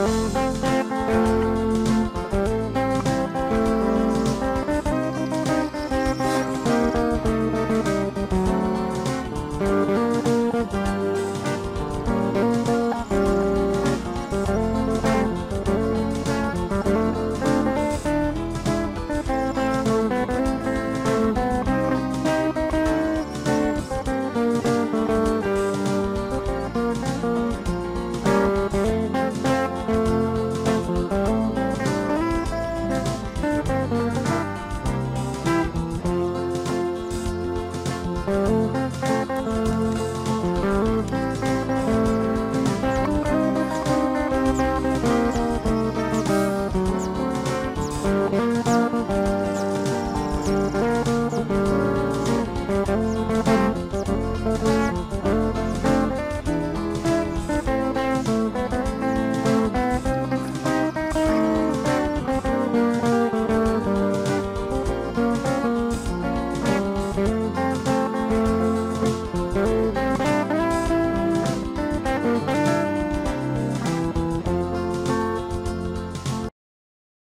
Música